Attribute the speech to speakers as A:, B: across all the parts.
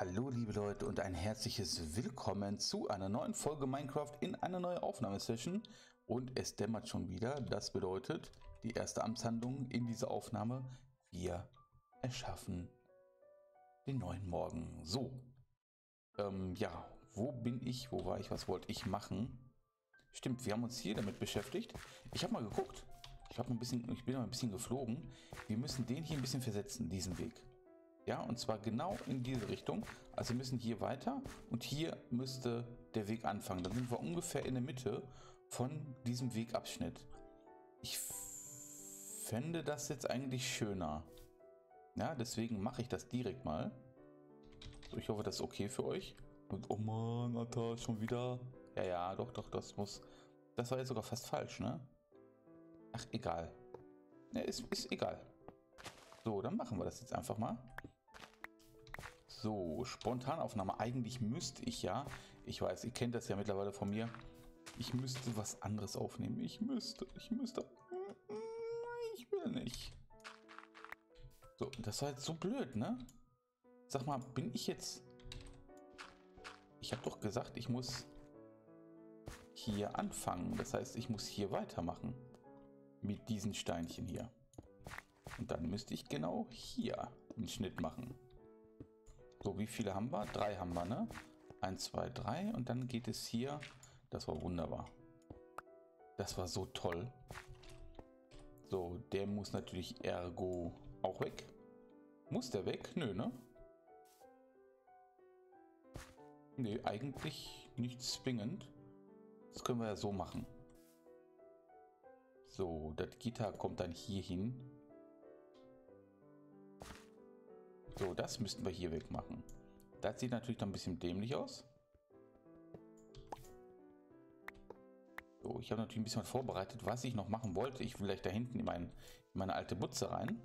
A: Hallo liebe Leute und ein herzliches Willkommen zu einer neuen Folge Minecraft in einer neuen Aufnahmesession. Und es dämmert schon wieder, das bedeutet die erste Amtshandlung in dieser Aufnahme. Wir erschaffen den neuen Morgen. So, ähm, ja, wo bin ich, wo war ich, was wollte ich machen? Stimmt, wir haben uns hier damit beschäftigt. Ich habe mal geguckt, ich, hab ein bisschen, ich bin mal ein bisschen geflogen. Wir müssen den hier ein bisschen versetzen, diesen Weg. Ja, und zwar genau in diese Richtung. Also wir müssen hier weiter und hier müsste der Weg anfangen. Dann sind wir ungefähr in der Mitte von diesem Wegabschnitt. Ich fände das jetzt eigentlich schöner. Ja, deswegen mache ich das direkt mal. So, ich hoffe, das ist okay für euch. Und oh Mann, Alter, schon wieder. Ja, ja, doch, doch, das muss. Das war jetzt sogar fast falsch, ne? Ach, egal. Ne, ist, ist egal. So, dann machen wir das jetzt einfach mal. So, Spontanaufnahme. Eigentlich müsste ich ja, ich weiß, ihr kennt das ja mittlerweile von mir, ich müsste was anderes aufnehmen. Ich müsste, ich müsste. Ich will nicht. So, das war jetzt so blöd, ne? Sag mal, bin ich jetzt... Ich habe doch gesagt, ich muss hier anfangen. Das heißt, ich muss hier weitermachen. Mit diesen Steinchen hier. Und dann müsste ich genau hier einen Schnitt machen. So, wie viele haben wir? Drei haben wir, ne? Eins, zwei, drei. Und dann geht es hier. Das war wunderbar. Das war so toll. So, der muss natürlich ergo auch weg. Muss der weg? Nö, ne? Ne, eigentlich nicht zwingend. Das können wir ja so machen. So, das Gitter kommt dann hier hin. So, das müssten wir hier wegmachen. Das sieht natürlich dann ein bisschen dämlich aus. So, ich habe natürlich ein bisschen vorbereitet, was ich noch machen wollte. Ich will gleich da hinten in, mein, in meine alte Butze rein.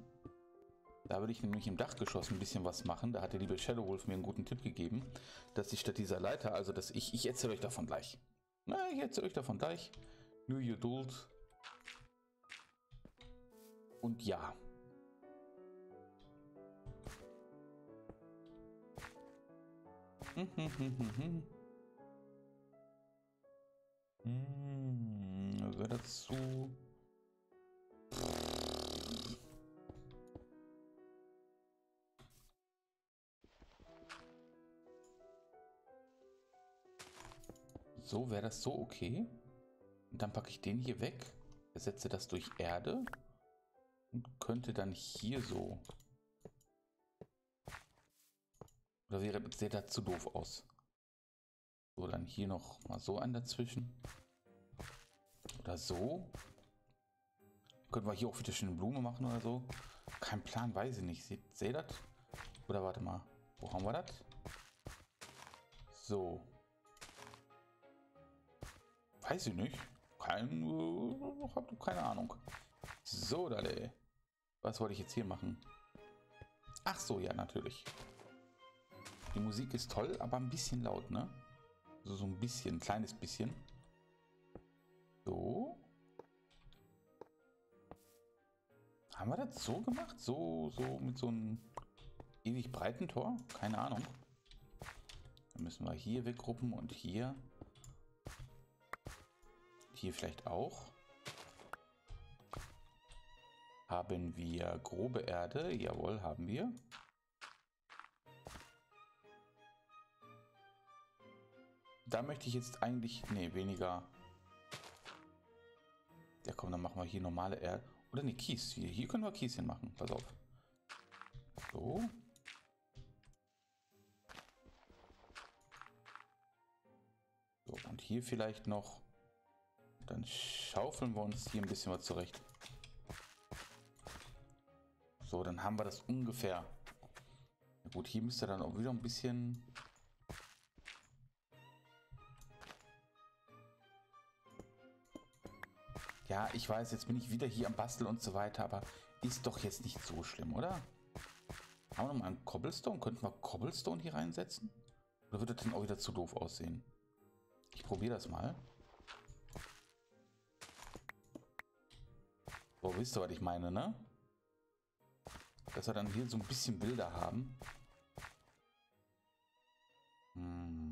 A: Da würde ich nämlich im Dachgeschoss ein bisschen was machen. Da hat der liebe Shadow Wolf mir einen guten Tipp gegeben, dass ich statt dieser Leiter, also dass ich, ich erzähle euch davon gleich. Na, ich erzähle euch davon gleich. Nur Geduld. Und ja, hm, wäre das zu... So, wäre das so okay? Und dann packe ich den hier weg, ersetze das durch Erde und könnte dann hier so Oder wäre, sieht das zu doof aus? So, dann hier noch mal so ein dazwischen. Oder so. Können wir hier auch wieder schöne Blume machen oder so? Kein Plan, weiß ich nicht. Seht ihr das? Oder warte mal. Wo haben wir das? So. Weiß ich nicht. Kein, äh, hab keine Ahnung. So, Dale. Was wollte ich jetzt hier machen? Ach so, ja, natürlich. Die Musik ist toll, aber ein bisschen laut, ne? So, so ein bisschen, ein kleines bisschen. So. Haben wir das so gemacht? So, so mit so einem ewig breiten Tor? Keine Ahnung. Dann müssen wir hier weggruppen und hier. Hier vielleicht auch. Haben wir grobe Erde? Jawohl, haben wir. Da möchte ich jetzt eigentlich... Nee, weniger... Ja komm, dann machen wir hier normale Erde. Oder ne, Kies. Hier, hier können wir Kies hinmachen. Pass auf. So. So, und hier vielleicht noch... Dann schaufeln wir uns hier ein bisschen was zurecht. So, dann haben wir das ungefähr. Ja, gut, hier müsste dann auch wieder ein bisschen Ja, ich weiß, jetzt bin ich wieder hier am Basteln und so weiter, aber ist doch jetzt nicht so schlimm, oder? Haben wir noch mal einen Cobblestone? Könnten wir Cobblestone hier reinsetzen? Oder wird das dann auch wieder zu doof aussehen? Ich probiere das mal. So, wisst ihr, was ich meine, ne? Dass wir dann hier so ein bisschen Bilder haben. Hm.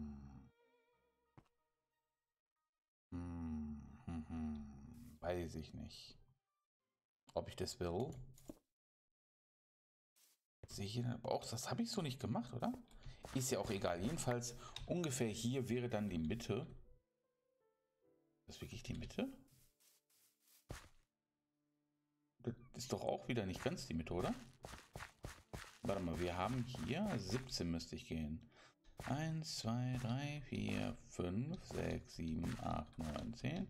A: Weiß ich nicht. Ob ich das will? Sehe ich hier auch, das habe ich so nicht gemacht, oder? Ist ja auch egal. Jedenfalls ungefähr hier wäre dann die Mitte. Das ist wirklich die Mitte? Das ist doch auch wieder nicht ganz die Mitte, oder? Warte mal, wir haben hier 17 müsste ich gehen. 1, 2, 3, 4, 5, 6, 7, 8, 9, 10,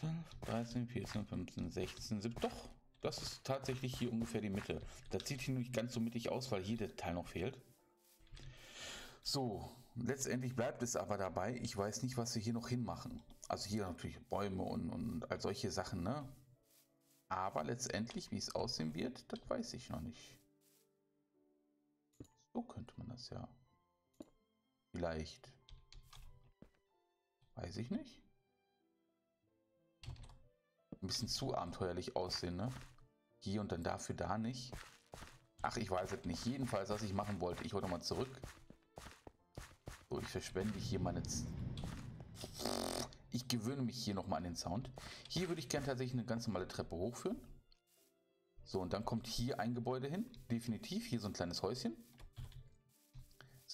A: 12, 13, 14, 15, 16, 17. Doch, das ist tatsächlich hier ungefähr die Mitte. Da zieht hier nicht ganz so mittig aus, weil hier der Teil noch fehlt. So, letztendlich bleibt es aber dabei, ich weiß nicht, was wir hier noch hinmachen. Also hier natürlich Bäume und, und all solche Sachen, ne? Aber letztendlich, wie es aussehen wird, das weiß ich noch nicht. So könnte man das ja. Vielleicht. Weiß ich nicht. Ein bisschen zu abenteuerlich aussehen, ne? Hier und dann dafür da nicht. Ach, ich weiß es nicht. Jedenfalls, was ich machen wollte, ich hole nochmal zurück. So, ich verschwende hier meine... Z ich gewöhne mich hier nochmal an den Sound. Hier würde ich gerne tatsächlich eine ganz normale Treppe hochführen. So, und dann kommt hier ein Gebäude hin. Definitiv. Hier so ein kleines Häuschen.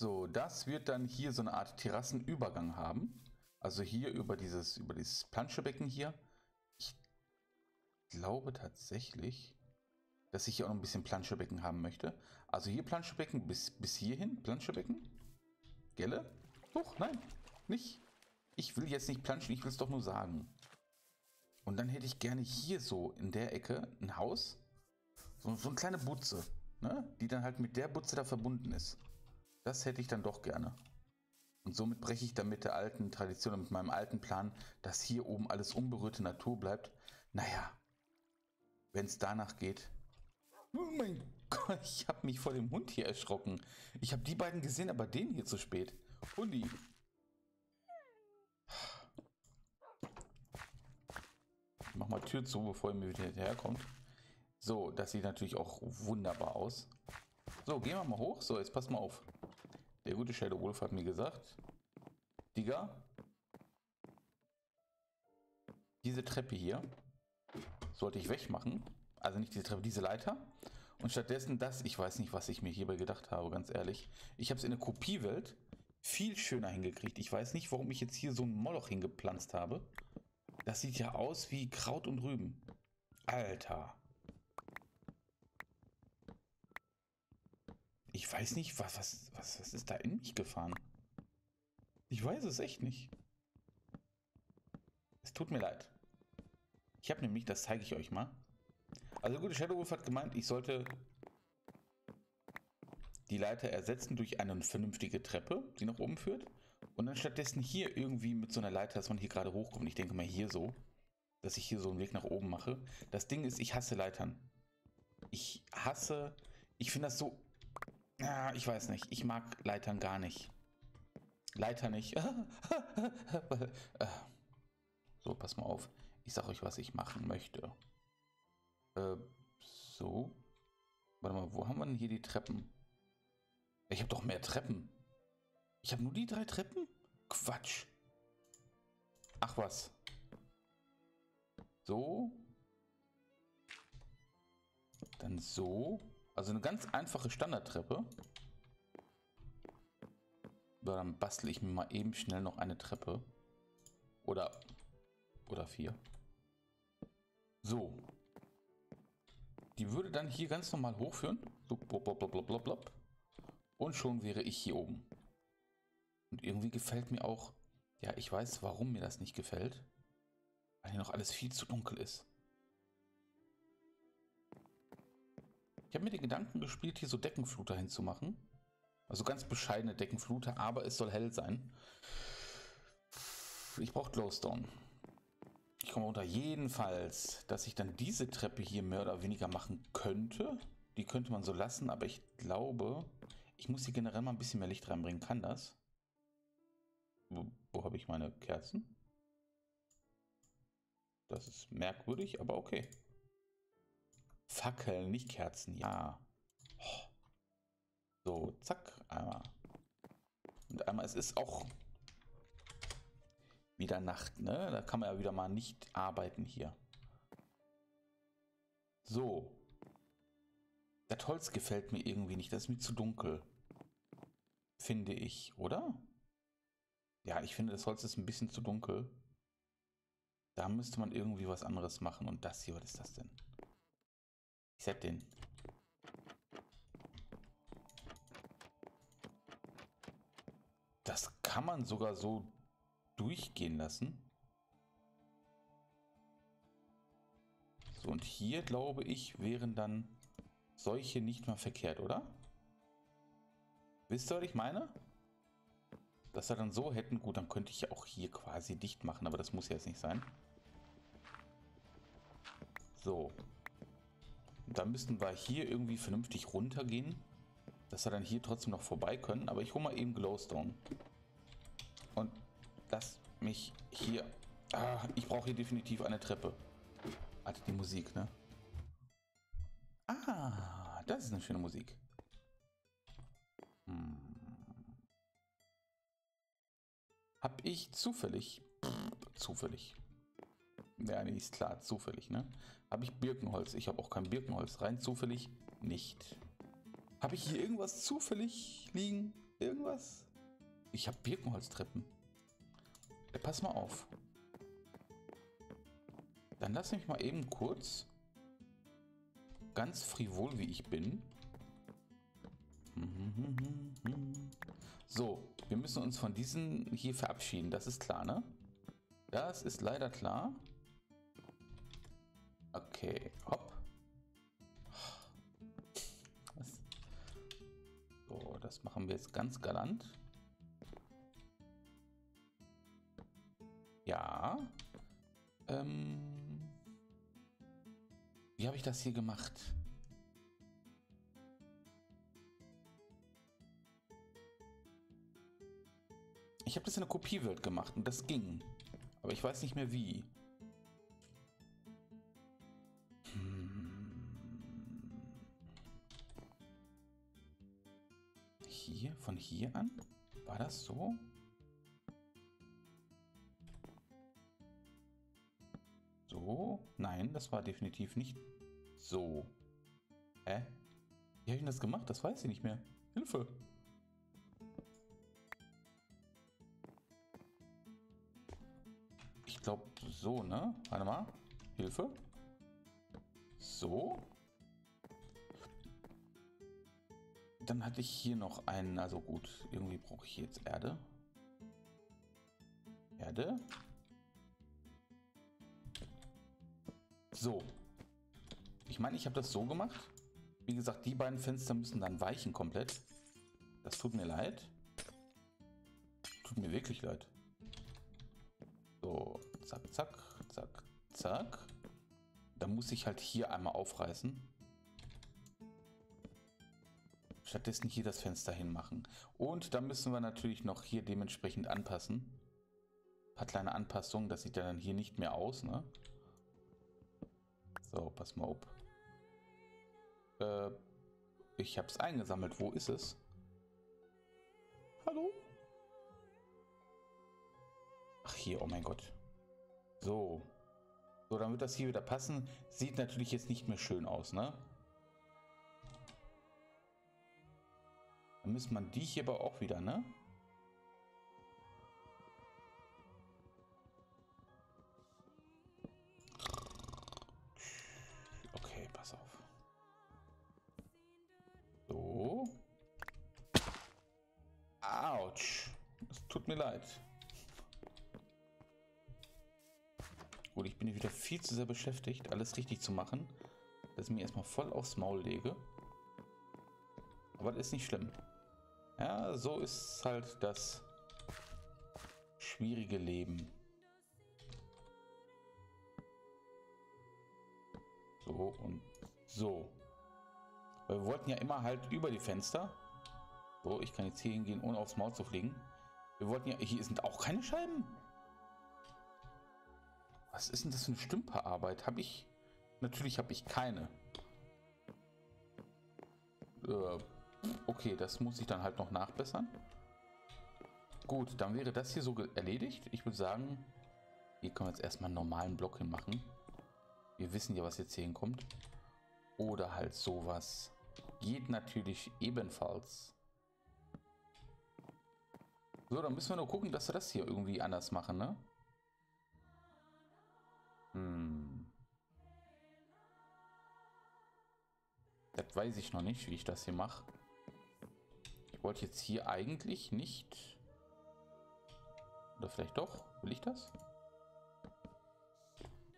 A: So, das wird dann hier so eine Art Terrassenübergang haben. Also hier über dieses, über dieses Planschebecken hier. Ich glaube tatsächlich, dass ich hier auch noch ein bisschen Planschebecken haben möchte. Also hier Planschebecken bis, bis hierhin, Planschebecken. Gelle? Huch, nein, nicht. Ich will jetzt nicht planschen, ich will es doch nur sagen. Und dann hätte ich gerne hier so in der Ecke ein Haus. So, so eine kleine Butze, ne? die dann halt mit der Butze da verbunden ist. Das hätte ich dann doch gerne. Und somit breche ich dann mit der alten Tradition, mit meinem alten Plan, dass hier oben alles unberührte Natur bleibt. Naja, wenn es danach geht. Oh mein Gott, ich habe mich vor dem Hund hier erschrocken. Ich habe die beiden gesehen, aber den hier zu spät. Hundi. Ich mach mal Tür zu, bevor er mir wieder herkommt. So, das sieht natürlich auch wunderbar aus. So, gehen wir mal hoch. So, jetzt pass mal auf. Der gute Shadow Wolf hat mir gesagt, Digga, diese Treppe hier sollte ich wegmachen. Also nicht diese Treppe, diese Leiter. Und stattdessen das, ich weiß nicht, was ich mir hierbei gedacht habe, ganz ehrlich. Ich habe es in der Kopiewelt viel schöner hingekriegt. Ich weiß nicht, warum ich jetzt hier so ein Moloch hingepflanzt habe. Das sieht ja aus wie Kraut und Rüben. Alter. Ich weiß nicht, was, was, was, was ist da in mich gefahren? Ich weiß es echt nicht. Es tut mir leid. Ich habe nämlich, das zeige ich euch mal. Also gute Shadow Wolf hat gemeint, ich sollte die Leiter ersetzen durch eine vernünftige Treppe, die nach oben führt. Und dann stattdessen hier irgendwie mit so einer Leiter, dass man hier gerade hochkommt. Ich denke mal hier so, dass ich hier so einen Weg nach oben mache. Das Ding ist, ich hasse Leitern. Ich hasse, ich finde das so ja, ich weiß nicht. Ich mag Leitern gar nicht. Leiter nicht. so, pass mal auf. Ich sag euch, was ich machen möchte. Äh, so. Warte mal, wo haben wir denn hier die Treppen? Ich habe doch mehr Treppen. Ich habe nur die drei Treppen? Quatsch. Ach was. So. Dann so. Also eine ganz einfache Standardtreppe. So, dann bastle ich mir mal eben schnell noch eine Treppe. Oder, oder vier. So. Die würde dann hier ganz normal hochführen. Und schon wäre ich hier oben. Und irgendwie gefällt mir auch, ja, ich weiß, warum mir das nicht gefällt. Weil hier noch alles viel zu dunkel ist. Ich habe mir den Gedanken gespielt, hier so Deckenfluter hinzumachen. Also ganz bescheidene Deckenfluter, aber es soll hell sein. Ich brauche Glowstone. Ich komme unter jedenfalls, dass ich dann diese Treppe hier mehr oder weniger machen könnte. Die könnte man so lassen, aber ich glaube, ich muss hier generell mal ein bisschen mehr Licht reinbringen. Kann das? Wo, wo habe ich meine Kerzen? Das ist merkwürdig, aber okay. Fackeln, nicht Kerzen, ja. So, zack, einmal. Und einmal, es ist auch wieder Nacht, ne? Da kann man ja wieder mal nicht arbeiten hier. So. Das Holz gefällt mir irgendwie nicht. Das ist mir zu dunkel. Finde ich, oder? Ja, ich finde, das Holz ist ein bisschen zu dunkel. Da müsste man irgendwie was anderes machen. Und das hier, was ist das denn? Ich sag den. Das kann man sogar so durchgehen lassen. So, und hier, glaube ich, wären dann solche nicht mehr verkehrt, oder? Wisst ihr, was ich meine? Dass wir dann so hätten, gut, dann könnte ich ja auch hier quasi dicht machen, aber das muss ja jetzt nicht sein. So. Dann müssten wir hier irgendwie vernünftig runtergehen, dass wir dann hier trotzdem noch vorbei können. Aber ich hole mal eben Glowstone. Und lass mich hier... Ah, ich brauche hier definitiv eine Treppe. Warte, die Musik, ne? Ah, das ist eine schöne Musik. Hm. Hab ich zufällig, zufällig, ja, nee, ist klar, zufällig, ne? Habe ich Birkenholz? Ich habe auch kein Birkenholz. Rein zufällig nicht. Habe ich hier irgendwas zufällig liegen? Irgendwas? Ich habe Birkenholztreppen. Ja, pass mal auf. Dann lass mich mal eben kurz, ganz frivol wie ich bin. So, wir müssen uns von diesen hier verabschieden. Das ist klar, ne? Das ist leider klar. Machen wir jetzt ganz galant. Ja. Ähm... Wie habe ich das hier gemacht? Ich habe das in der Kopiewelt gemacht und das ging. Aber ich weiß nicht mehr wie. Hier, von hier an? War das so? So? Nein, das war definitiv nicht so. Hä? Wie habe ich denn das gemacht? Das weiß ich nicht mehr. Hilfe! Ich glaube so, ne? Warte mal. Hilfe. So. Dann hatte ich hier noch einen, also gut, irgendwie brauche ich jetzt Erde. Erde. So, ich meine, ich habe das so gemacht. Wie gesagt, die beiden Fenster müssen dann weichen komplett. Das tut mir leid. Tut mir wirklich leid. So, zack, zack, zack, zack. Dann muss ich halt hier einmal aufreißen. Stattdessen hier das Fenster hinmachen. Und dann müssen wir natürlich noch hier dementsprechend anpassen. Ein paar kleine Anpassungen. Das sieht ja dann hier nicht mehr aus, ne? So, pass mal auf. Äh, ich habe es eingesammelt. Wo ist es? Hallo? Ach hier, oh mein Gott. So. So, dann wird das hier wieder passen. Sieht natürlich jetzt nicht mehr schön aus, ne? Dann müsste man die hier aber auch wieder, ne? mir leid. Gut, ich bin wieder viel zu sehr beschäftigt, alles richtig zu machen, dass ich mir erstmal voll aufs Maul lege. Aber das ist nicht schlimm. Ja, so ist halt das schwierige Leben. So und so. Weil wir wollten ja immer halt über die Fenster. So, ich kann jetzt hier hingehen, ohne aufs Maul zu fliegen. Wir wollten ja... Hier sind auch keine Scheiben. Was ist denn das für eine Stümperarbeit? Habe ich... Natürlich habe ich keine. Äh, okay, das muss ich dann halt noch nachbessern. Gut, dann wäre das hier so erledigt. Ich würde sagen, hier können wir jetzt erstmal einen normalen Block hinmachen. Wir wissen ja, was jetzt hier hinkommt. Oder halt sowas. Geht natürlich ebenfalls. So, dann müssen wir nur gucken, dass wir das hier irgendwie anders machen, ne? Hm. Das weiß ich noch nicht, wie ich das hier mache. Ich wollte jetzt hier eigentlich nicht... Oder vielleicht doch? Will ich das?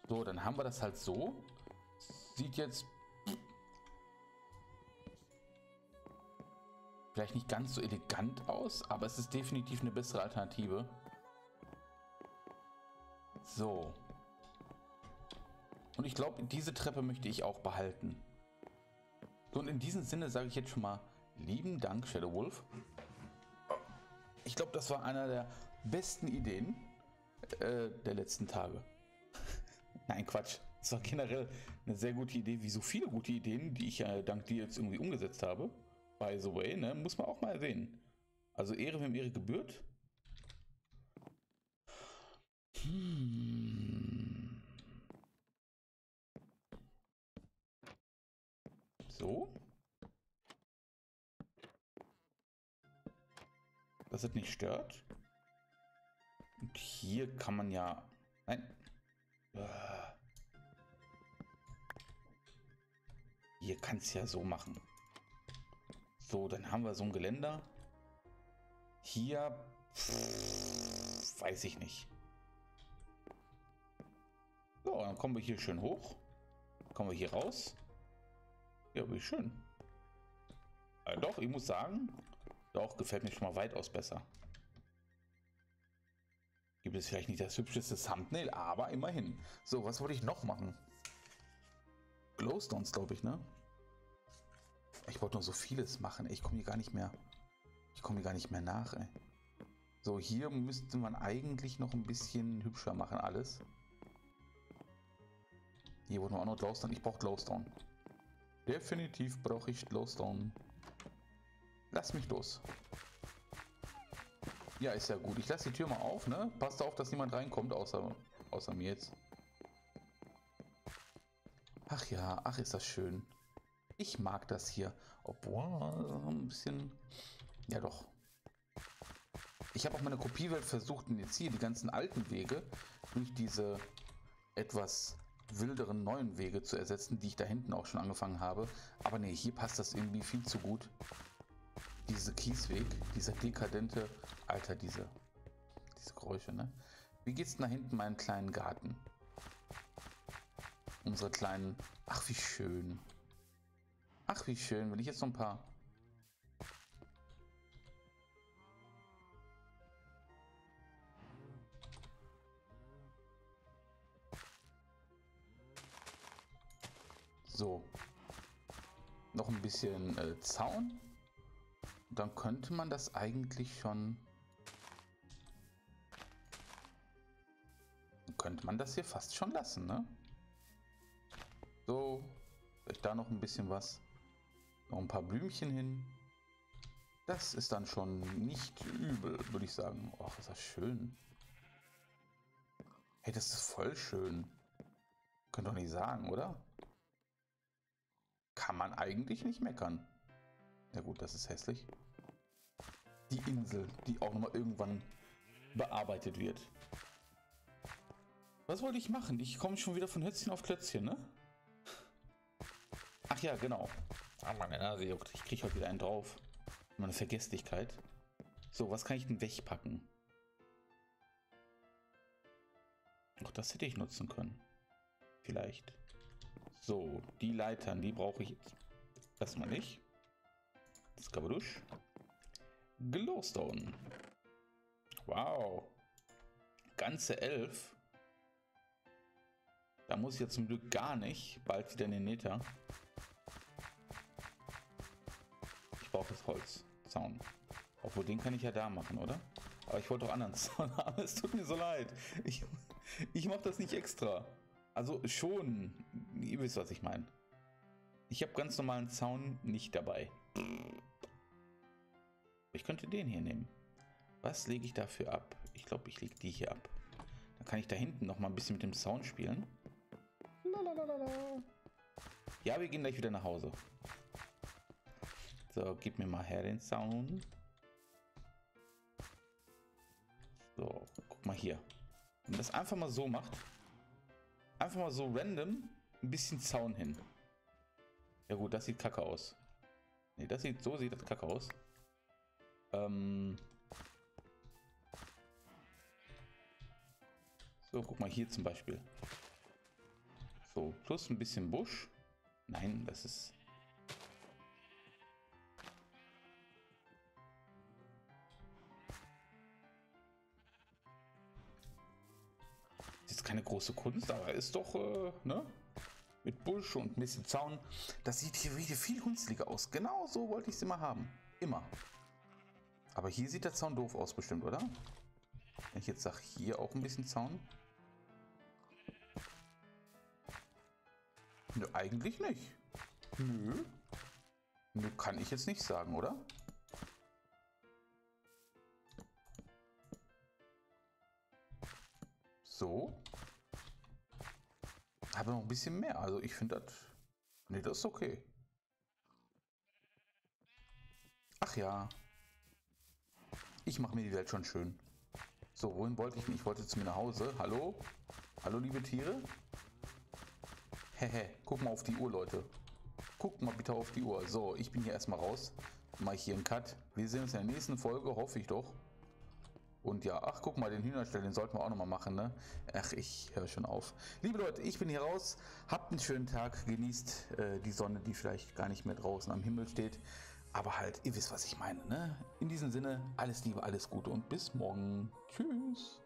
A: So, dann haben wir das halt so. Sieht jetzt vielleicht nicht ganz so elegant aus, aber es ist definitiv eine bessere Alternative. So. Und ich glaube, diese Treppe möchte ich auch behalten. So, und in diesem Sinne sage ich jetzt schon mal lieben Dank, Shadow Wolf. Ich glaube, das war einer der besten Ideen äh, der letzten Tage. Nein, Quatsch. Es war generell eine sehr gute Idee, wie so viele gute Ideen, die ich äh, dank dir jetzt irgendwie umgesetzt habe. By the way, ne? Muss man auch mal erwähnen. Also Ehre, wem Ehre gebührt. Hm. So. Dass es nicht stört. Und hier kann man ja... Nein. Hier kann es ja so machen. So, dann haben wir so ein Geländer. Hier weiß ich nicht. So, dann kommen wir hier schön hoch. Kommen wir hier raus. Ja, wie schön. Äh, doch, ich muss sagen, doch, gefällt mir schon mal weitaus besser. Gibt es vielleicht nicht das hübscheste Thumbnail, aber immerhin. So, was wollte ich noch machen? Glowstones, glaube ich, ne? Ich wollte nur so vieles machen. Ich komme hier gar nicht mehr. Ich komme hier gar nicht mehr nach. Ey. So, hier müsste man eigentlich noch ein bisschen hübscher machen alles. Hier wir auch noch Glowstone. Ich brauche Glowstone. Definitiv brauche ich Glowstone. Lass mich los. Ja, ist ja gut. Ich lasse die Tür mal auf, ne? Passt auf, dass niemand reinkommt, außer, außer mir jetzt. Ach ja, ach ist das schön. Ich mag das hier. Obwohl, ein bisschen... Ja doch. Ich habe auch meine Kopiewelt versucht, und jetzt hier die ganzen alten Wege durch diese etwas wilderen neuen Wege zu ersetzen, die ich da hinten auch schon angefangen habe. Aber nee, hier passt das irgendwie viel zu gut. Diese Kiesweg, dieser dekadente... Alter, diese, diese Geräusche, ne? Wie geht's da hinten meinen kleinen Garten? Unsere kleinen... Ach, wie schön. Ach, wie schön, wenn ich jetzt so ein paar... So. Noch ein bisschen äh, Zaun. Dann könnte man das eigentlich schon... Könnte man das hier fast schon lassen, ne? So. Vielleicht da noch ein bisschen was. Noch ein paar Blümchen hin. Das ist dann schon nicht übel, würde ich sagen. Och, ist das schön. Hey, das ist voll schön. Könnt doch nicht sagen, oder? Kann man eigentlich nicht meckern. Ja gut, das ist hässlich. Die Insel, die auch nochmal irgendwann bearbeitet wird. Was wollte ich machen? Ich komme schon wieder von Hötzchen auf Klötzchen, ne? Ach ja, genau. Ah, meine Nase juckt. Ich kriege heute wieder einen drauf. Meine Vergesslichkeit. So, was kann ich denn wegpacken? Auch das hätte ich nutzen können. Vielleicht. So, die Leitern, die brauche ich jetzt erstmal nicht. Skabadusch. Glowstone. Wow. Ganze elf. Da muss ich jetzt zum Glück gar nicht. Bald wieder in den Nether. brauche das Holzzaun. Obwohl, den kann ich ja da machen, oder? Aber ich wollte doch anderen Zaun haben. Es tut mir so leid. Ich, ich mache das nicht extra. Also schon. Ihr wisst, was ich meine. Ich habe ganz normalen Zaun nicht dabei. Ich könnte den hier nehmen. Was lege ich dafür ab? Ich glaube, ich lege die hier ab. Dann kann ich da hinten noch mal ein bisschen mit dem Sound spielen. Lalalala. Ja, wir gehen gleich wieder nach Hause. So, gib mir mal her den Sound. So, guck mal hier. Wenn man das einfach mal so macht, einfach mal so random ein bisschen Zaun hin. Ja gut, das sieht kacke aus. Ne, das sieht, so sieht das kacke aus. Ähm so, guck mal hier zum Beispiel. So, plus ein bisschen Busch. Nein, das ist... Das ist keine große Kunst, aber ist doch, äh, ne? Mit Busch und ein bisschen Zaun. Das sieht hier wieder viel günstiger aus. Genau so wollte ich es immer haben. Immer. Aber hier sieht der Zaun doof aus bestimmt, oder? Wenn ich jetzt sage, hier auch ein bisschen Zaun. Nö, eigentlich nicht. Nö. Nö, kann ich jetzt nicht sagen, oder? So. Aber noch ein bisschen mehr. Also ich finde das... Nee, das ist okay. Ach ja. Ich mache mir die Welt schon schön. So, wohin wollte ich denn? Ich wollte zu mir nach Hause. Hallo? Hallo, liebe Tiere? Hehe, guck mal auf die Uhr, Leute. Guckt mal bitte auf die Uhr. So, ich bin hier erstmal raus. Mache ich hier einen Cut. Wir sehen uns in der nächsten Folge, hoffe ich doch. Und ja, ach guck mal, den Hühnerstall, den sollten wir auch nochmal machen, ne? Ach, ich höre schon auf. Liebe Leute, ich bin hier raus. Habt einen schönen Tag. Genießt äh, die Sonne, die vielleicht gar nicht mehr draußen am Himmel steht. Aber halt, ihr wisst, was ich meine, ne? In diesem Sinne, alles Liebe, alles Gute und bis morgen. Tschüss.